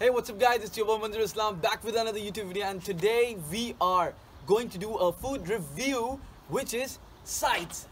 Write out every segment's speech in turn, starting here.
Hey, what's up, guys? It's your boy Manzurul Islam back with another YouTube video, and today we are going to do a food review, which is sides.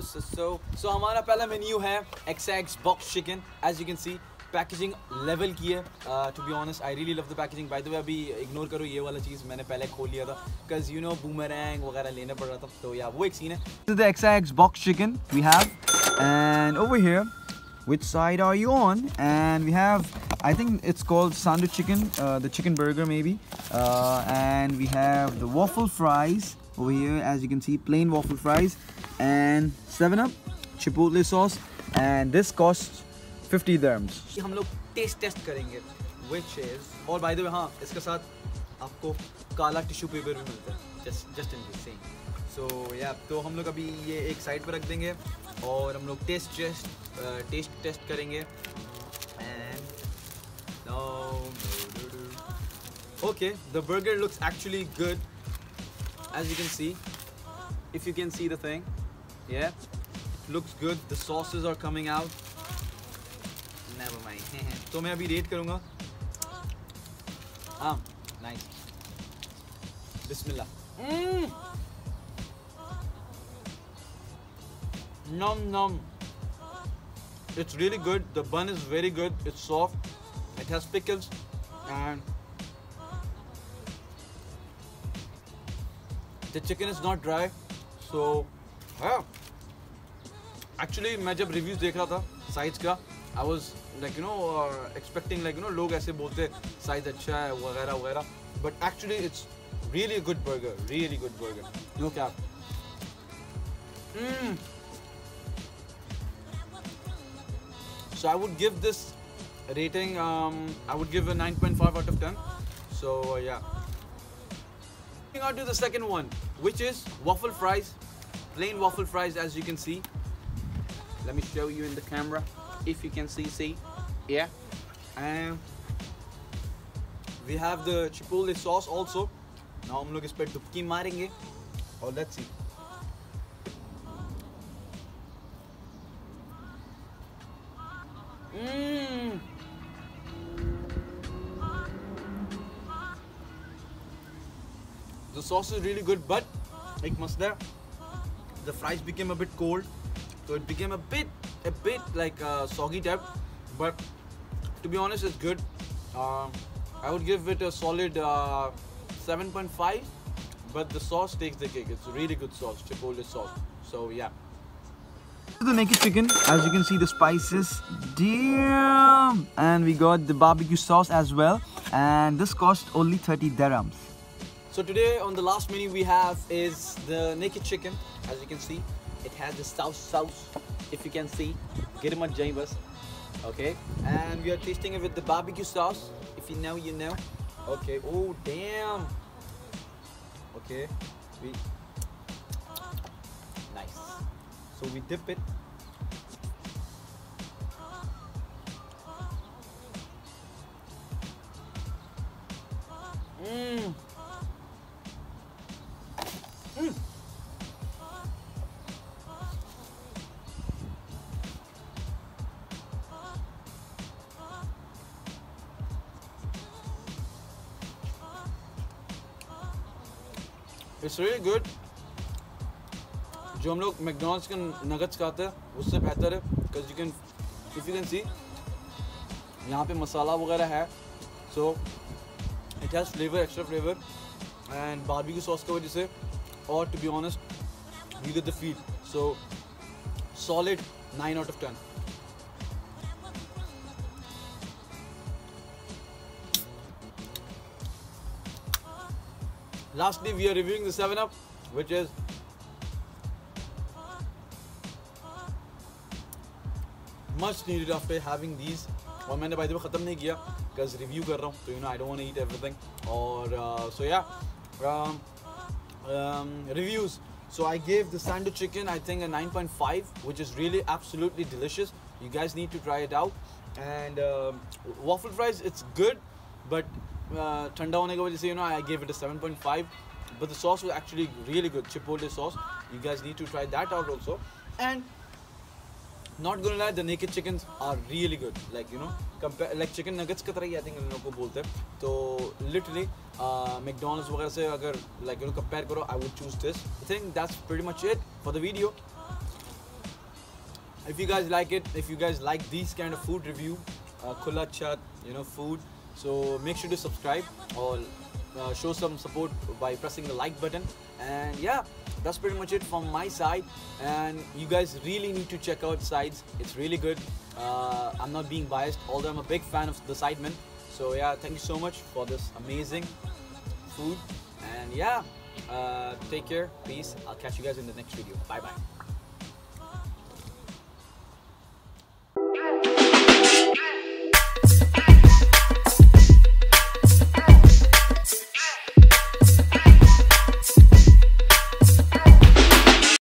So, so, so, so, so हमारा पहला menu है XX box chicken. As you can see, packaging level की है to be honest I really love the packaging by the way अभी ignore करो ये वाला चीज़ मैंने पहले खोल लिया था बिकॉज यू नो बूमरैंग वगैरह लेना पड़ रहा था तो या वो एक सीन है This is the XX box chicken we have, and over here, which side are you on? And we have, I think it's called sandwich chicken, uh, the chicken burger maybe, uh, and we have the waffle fries over here, as you can see, plain waffle fries, and 7-Up, chipotle sauce, and this costs 50 dirhams. कि हम लोग test test करेंगे which is और by the way हाँ इसके साथ आपको काला टिश्यू पेपर भी मिलता है just just in this same so या तो हम लोग अभी ये एक साइड पर रख देंगे और हम लोग टेस्ट टेस्ट टेस्ट टेस्ट करेंगे and okay the burger looks actually good as you can see if you can see the thing yeah looks good the sauces are coming out never mind तो मैं अभी rate करूंगा हाँ nice Bismillah num num it's really good the bun is very good it's soft it has pickles and the chicken is not dry so yeah actually मैं जब reviews देख रहा था साइज़ का I was like you know expecting like you know लोग ऐसे बोलते size अच्छा है वगैरह वगैरह but actually it's really good burger really good burger no क्या I would give this rating. Um, I would give a 9.5 out of 10. So uh, yeah. Moving on to the second one, which is waffle fries, plain waffle fries, as you can see. Let me show you in the camera, if you can see. See, yeah. And we have the chipotle sauce also. Now हम लोग इस पर डुबकी मारेंगे और let's see. Sauce is really good, but like masla, the fries became a bit cold, so it became a bit, a bit like uh, soggy type. But to be honest, it's good. Um, I would give it a solid uh, 7.5. But the sauce takes the cake. It's really good sauce, chipotle sauce. So yeah. The naked chicken, as you can see the spices, damn! And we got the barbecue sauce as well, and this cost only 30 dirhams. So today on the last menu we have is the naked chicken. As you can see, it has the sauce sauce. If you can see, get him jain. Okay, and we are tasting it with the barbecue sauce. If you know, you know. Okay. Oh damn. Okay. We nice. So we dip it. It's really good जो हम लोग McDonald's के nuggets खाते हैं, उससे बेहतर है you can if you can see यहाँ पे मसाला वगैरह है so it has flavour extra flavour and barbecue sauce की वजह से, और to be honest you get the feel so solid nine out of ten Lastly, we are reviewing the 7 Up, which is much needed after having these. और मैंने by the way ख़त्म नहीं किया because review कर रहा हूँ तो you know I don't want eat everything और सो या reviews So I gave the sando chicken, I think, a 9.5, which is really absolutely delicious. You guys need to try it out. And um waffle fries, it's good, but uh, ठंडा होने की वजह से you know I gave it a 7.5 but the sauce was actually really good chipotle sauce you guys need to try that out also and not going like the naked chicken are really good like you know like chicken nuggets की तरह ही I think in लोगों को बोलते हैं तो literally McDonald's वगैरह से अगर लाइक यू नो कंपेयर करो I would choose this I think that's pretty much it for the video If you guys like it, if you guys like these kind of food review, uh, khula chat, you know, food, so make sure to subscribe or uh, show some support by pressing the like button. And yeah, that's pretty much it from my side. And you guys really need to check out Sides. It's really good. Uh, I'm not being biased, although I'm a big fan of the Sidemen. So yeah, thank you so much for this amazing food. And yeah, uh, take care, peace. I'll catch you guys in the next video. Bye bye.